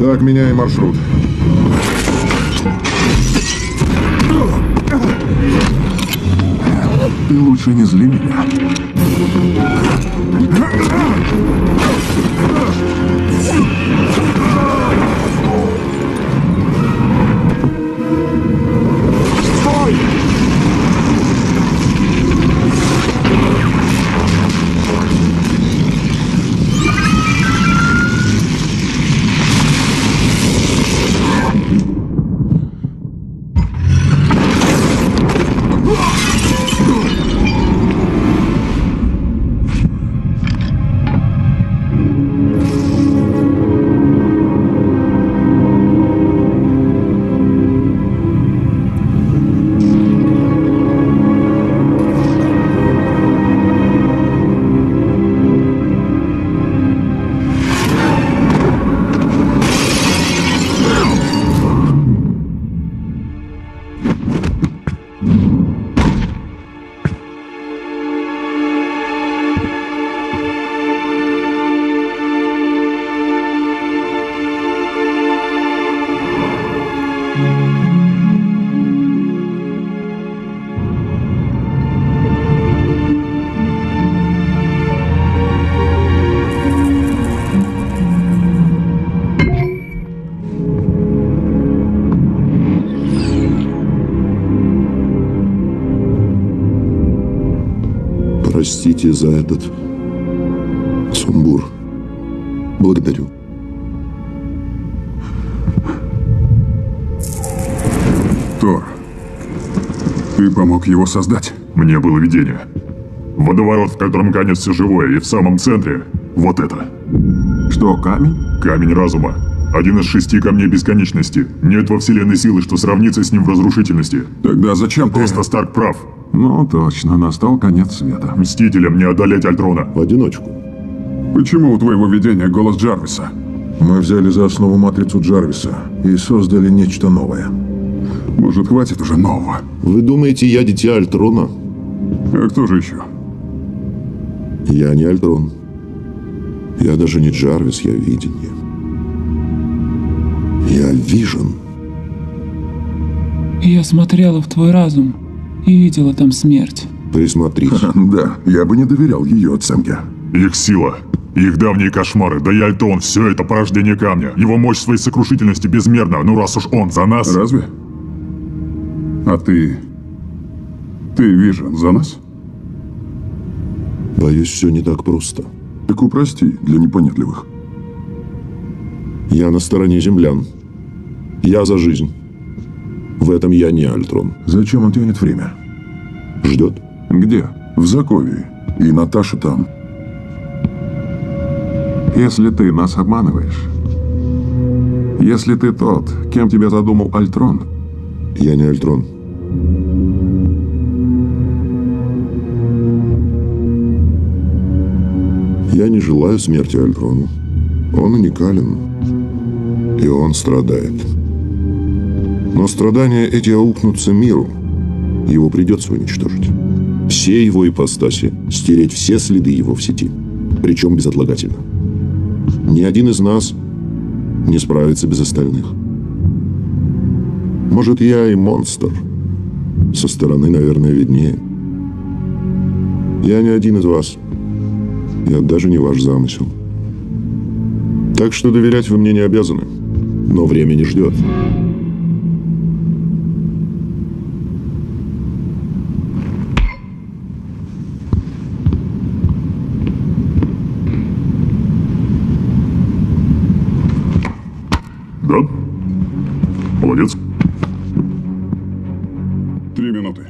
Так, меняй маршрут. Ты лучше не зли меня. Простите за этот сумбур. Благодарю. Тор, ты помог его создать? Мне было видение. Водоворот, в котором канет все живое, и в самом центре вот это. Что, камень? Камень разума. Один из шести камней бесконечности. Нет во вселенной силы, что сравнится с ним в разрушительности. Тогда зачем ты... Просто Старк прав. Ну, точно, настал конец света. Мстителям не одолеть Альтрона. В одиночку. Почему у твоего видения голос Джарвиса? Мы взяли за основу матрицу Джарвиса и создали нечто новое. Может, хватит уже нового? Вы думаете, я дитя Альтрона? А кто же еще? Я не Альтрон. Я даже не Джарвис, я видение. Я Вижен. Я смотрела в твой разум и видела там смерть. Присмотрись. Да, я бы не доверял ее оценке. Их сила, их давние кошмары, да и Альтон, все это порождение камня. Его мощь своей сокрушительности безмерна, ну раз уж он за нас... Разве? А ты... Ты Вижен за нас? Боюсь, все не так просто. Так упрости для непонятливых. Я на стороне землян. Я за жизнь. В этом я не Альтрон. Зачем он тянет время? Ждет? Где? В Заковии. И Наташа там. Если ты нас обманываешь, если ты тот, кем тебя задумал Альтрон, Я не Альтрон. Я не желаю смерти Альтрону. Он уникален. И он страдает. Но страдания эти аукнутся миру. Его придется уничтожить. Все его ипостаси, стереть все следы его в сети. Причем безотлагательно. Ни один из нас не справится без остальных. Может, я и монстр. Со стороны, наверное, виднее. Я не один из вас. Я даже не ваш замысел. Так что доверять вы мне не обязаны. Но время не ждет. Да? Молодец. три минуты.